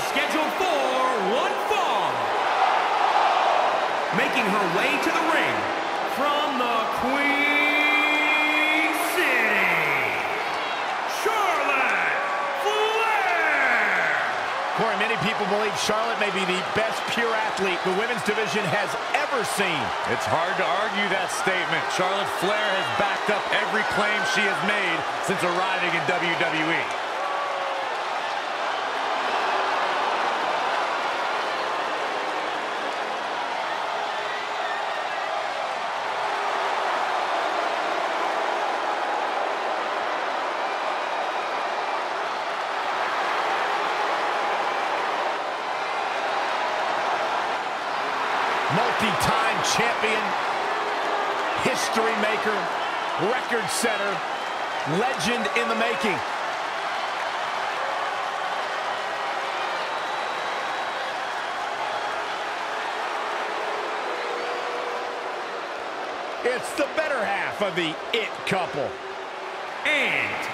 is scheduled for one fall. Making her way to the ring from the Queen City, Charlotte Flair. Corey, many people believe Charlotte may be the best pure athlete the women's division has ever seen. It's hard to argue that statement. Charlotte Flair has backed up every claim she has made since arriving in WWE. Record setter, legend in the making. It's the better half of the It couple. And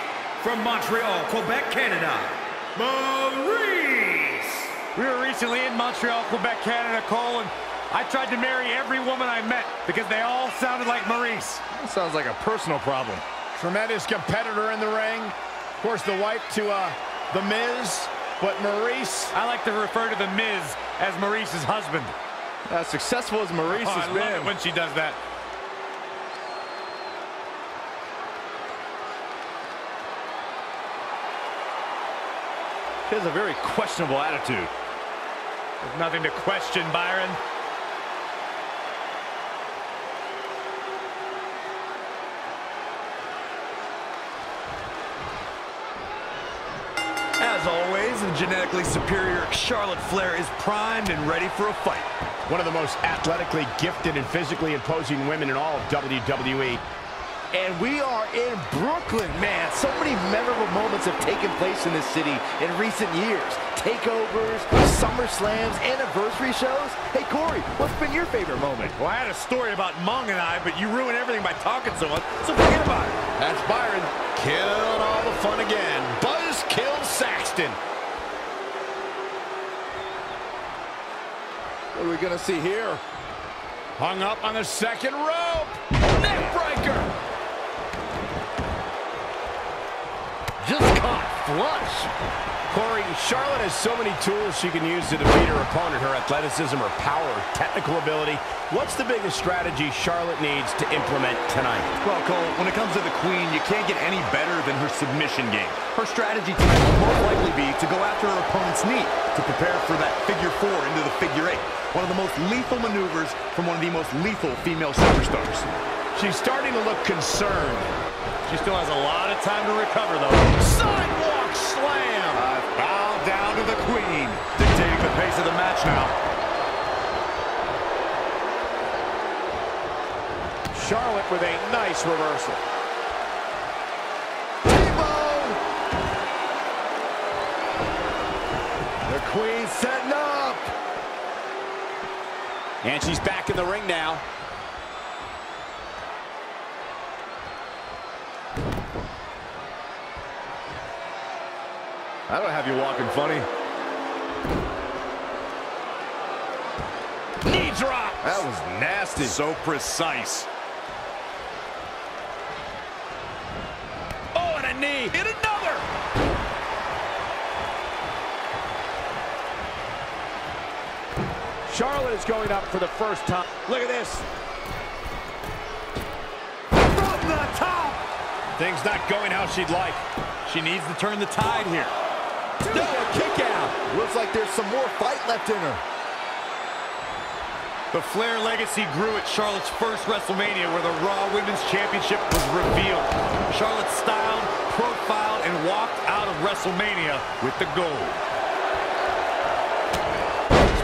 from Montreal, Quebec, Canada, Maryse. We were recently in Montreal, Quebec, Canada, Cole, and I tried to marry every woman I met because they all sounded like Maryse. That sounds like a personal problem. Tremendous competitor in the ring. Of course, the wife to uh, The Miz, but Maryse... I like to refer to The Miz as Maryse's husband. As successful as Maryse Oh, has I been. love it when she does that. He has a very questionable attitude. There's nothing to question, Byron. As always, the genetically superior Charlotte Flair is primed and ready for a fight. One of the most athletically gifted and physically imposing women in all of WWE. And we are in Brooklyn, man. So many memorable moments have taken place in this city in recent years. Takeovers, Summer Slams, anniversary shows. Hey, Corey, what's been your favorite moment? Well, I had a story about Mung and I, but you ruin everything by talking so much, so forget about it. That's Byron. Killing all the fun again. Buzz kills Saxton. Are we going to see here? Hung up on the second rope. Just caught flush. Corey, Charlotte has so many tools she can use to defeat her opponent. Her athleticism, her power, technical ability. What's the biggest strategy Charlotte needs to implement tonight? Well, Cole, when it comes to the Queen, you can't get any better than her submission game. Her strategy tonight will most likely be to go after her opponent's knee to prepare for that figure four into the figure eight. One of the most lethal maneuvers from one of the most lethal female superstars. She's starting to look concerned. She still has a lot of time to recover, though. Sidewalk slam. Now. Charlotte with a nice reversal. The Queen setting up. And she's back in the ring now. I don't have you walking funny. Drop. That was nasty. So precise. Oh, and a knee. And another. Charlotte is going up for the first time. Look at this. From the top. Things not going how she'd like. She needs to turn the tide here. No, a kick out. Looks like there's some more fight left in her. The Flair legacy grew at Charlotte's first WrestleMania where the Raw Women's Championship was revealed. Charlotte styled, profiled, and walked out of WrestleMania with the gold.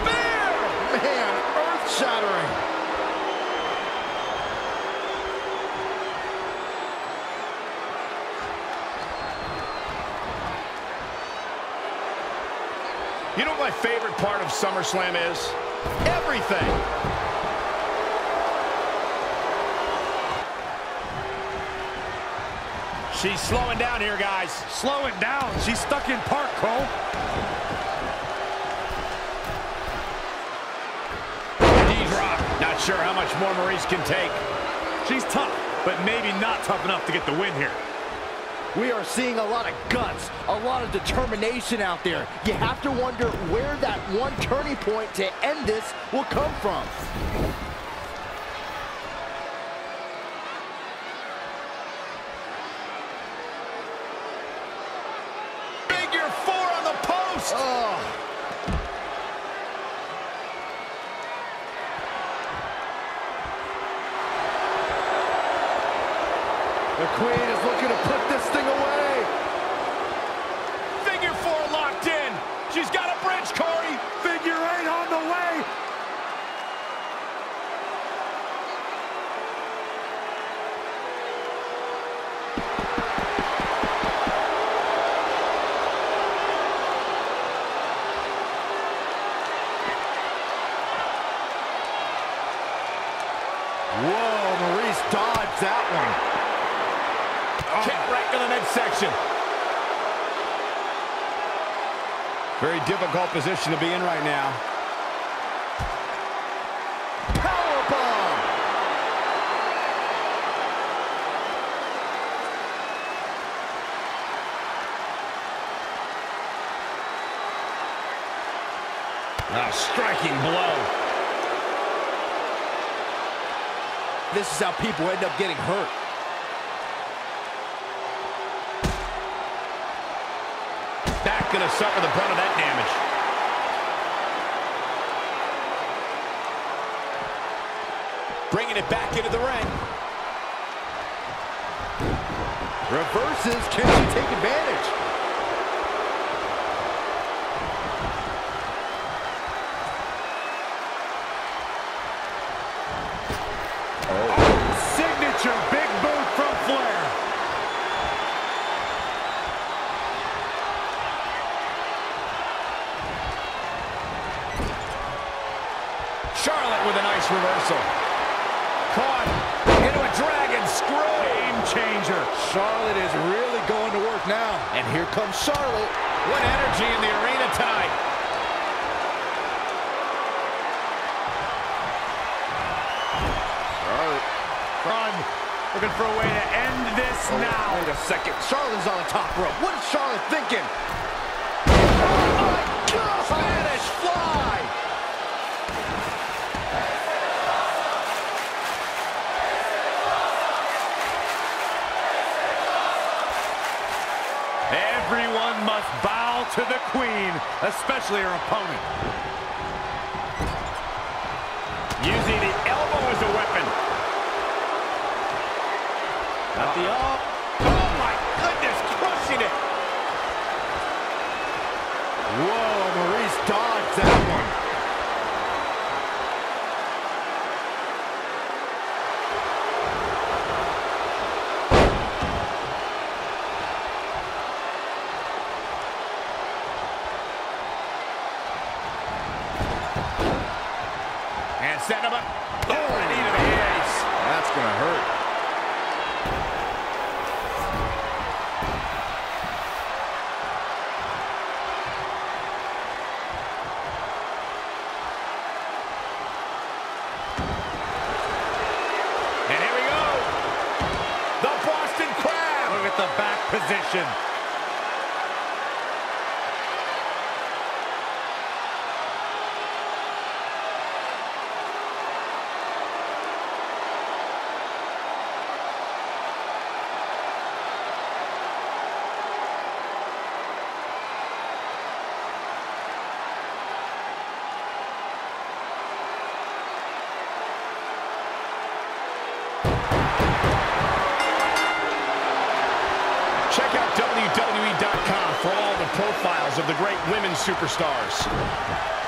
Man, earth-shattering. You know what my favorite part of SummerSlam is? everything. She's slowing down here, guys. Slowing down. She's stuck in park, Cole. Knee drop. Not sure how much more Maryse can take. She's tough, but maybe not tough enough to get the win here. We are seeing a lot of guts, a lot of determination out there. You have to wonder where that one turning point to end this will come from. Figure four on the post. Oh. The Queen is looking to put this thing away. Figure four locked in. She's got a bridge, Corey. Figure eight on the way. Whoa, Maryse dodged that one. Oh. Kick right to the midsection. Very difficult position to be in right now. Powerbomb. A striking blow. This is how people end up getting hurt. Back gonna suffer the brunt of that damage. Bringing it back into the ring. Reverses. Can she take advantage? Charlotte with a nice reversal. Caught into a dragon screw. Game changer. Charlotte is really going to work now. And here comes Charlotte. What energy in the arena tonight. Charlotte. Run. Looking for a way to end this oh, now. Wait a second. Charlotte's on the top rope. What is Charlotte thinking? Oh my God! Spanish fly! Everyone must bow to the queen, especially her opponent. Using the elbow as a weapon. Got the up. Oh my goodness, crushing it. Whoa, Maryse dodged that one. Up. Oh, and into the ace. That's going to hurt. Superstars.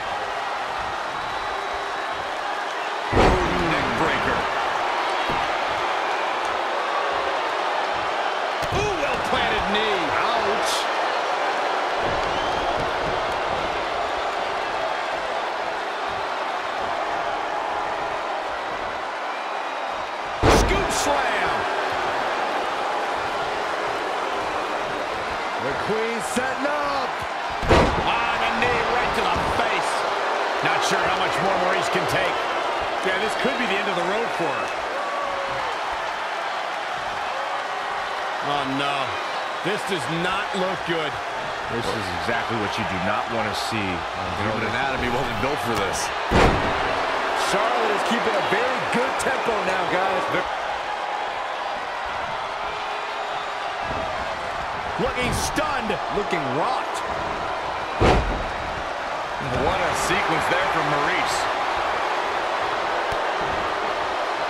Oh, no. This does not look good. This is exactly what you do not want to see. Human anatomy wasn't built for this. Charlotte is keeping a very good tempo now, guys. Looking stunned. Looking rocked. What a sequence there from Maryse.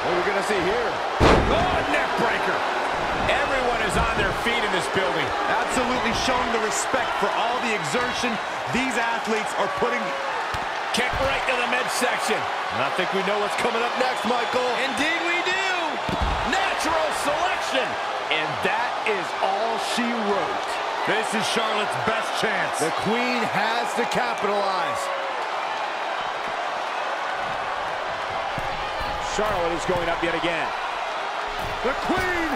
What are we going to see here? Oh, neck breaker. Everyone is on their feet in this building. Absolutely showing the respect for all the exertion these athletes are putting. Kick right to the midsection. And I think we know what's coming up next, Michael. Indeed we do. Natural selection. And that is all she wrote. This is Charlotte's best chance. The queen has to capitalize. Charlotte is going up yet again. The queen.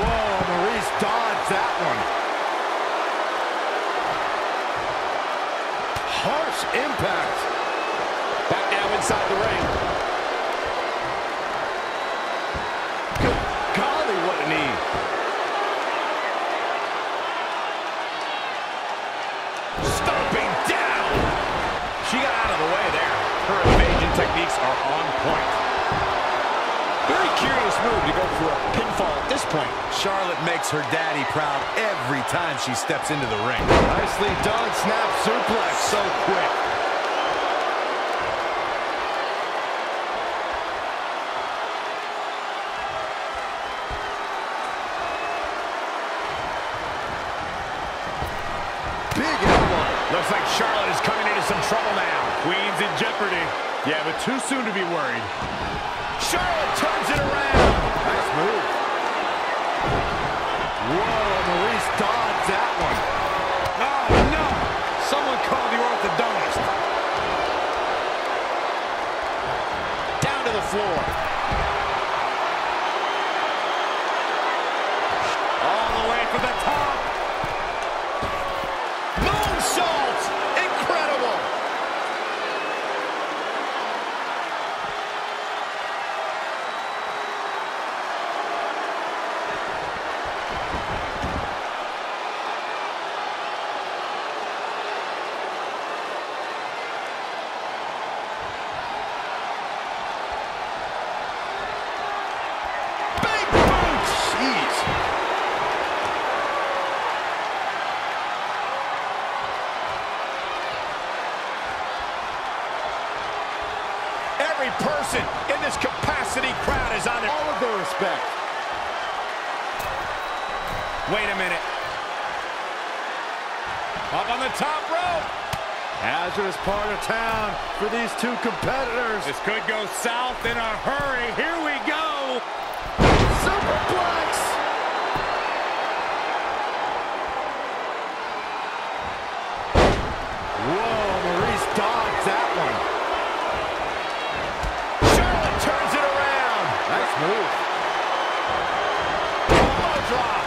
Whoa, Maryse dodged that one. Harsh impact. Back now inside the ring. Charlotte makes her daddy proud every time she steps into the ring. Nicely done, snap suplex. So quick. Big elbow. Looks like Charlotte is coming into some trouble now. Queen's in jeopardy. Yeah, but too soon to be worried. Charlotte turns it around. Nice move. Whoa, Maryse dodged that one. Oh, no! Someone call the orthodontist. Down to the floor. All the way for the top. Moonsault. Incredible. Big boot. Jeez. Every person in this capacity crowd is on their... All of their respect. Wait a minute. Up on the top rope. Hazardous part of town for these two competitors. This could go south in a hurry. Here we go. Move. Elbow drop.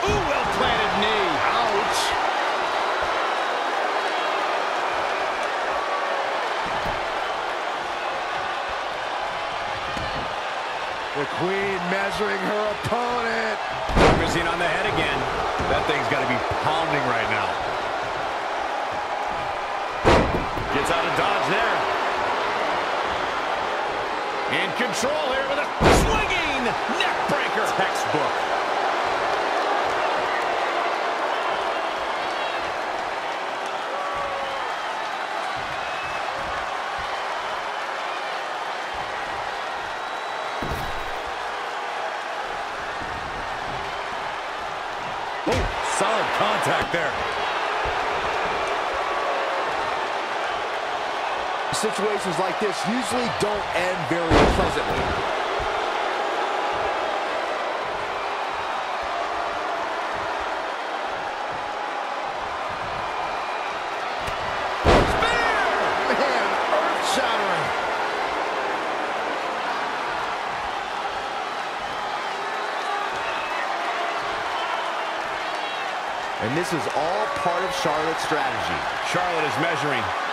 Ooh, well-planted knee. Ouch. The queen measuring her opponent. Focusing on the head again. That thing's got to be pounding right now. Gets out of dodge there. In control here with a swinging neck breaker. Textbook. Situations like this usually don't end very pleasantly. Man, earth-shattering. And this is all part of Charlotte's strategy. Charlotte is measuring.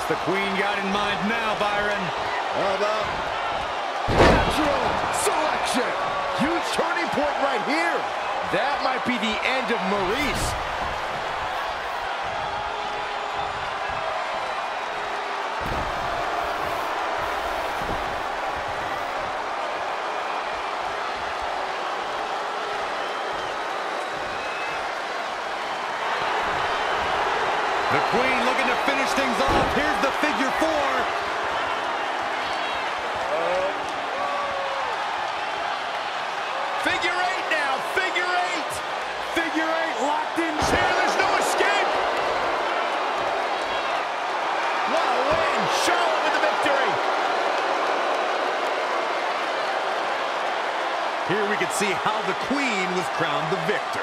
What's the queen got in mind now, Byron? How about natural selection? Huge turning point right here. That might be the end of Maryse. The queen looking to finish things off. Here's the figure four. Figure eight now, figure eight. Figure eight locked in chair, there's no escape. What a win, Charlotte with the victory. We see how the queen was crowned the victor.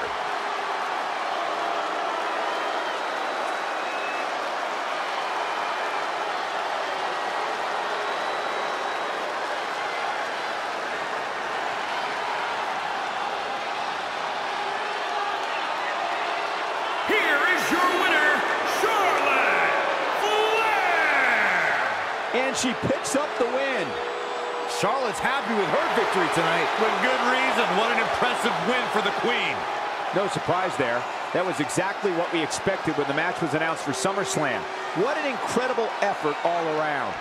Here is your winner, Charlotte Flair! And she picks up the win. Charlotte's happy with her victory tonight. With good reason. What an impressive win for the queen. No surprise there. That was exactly what we expected when the match was announced for SummerSlam. What an incredible effort all around.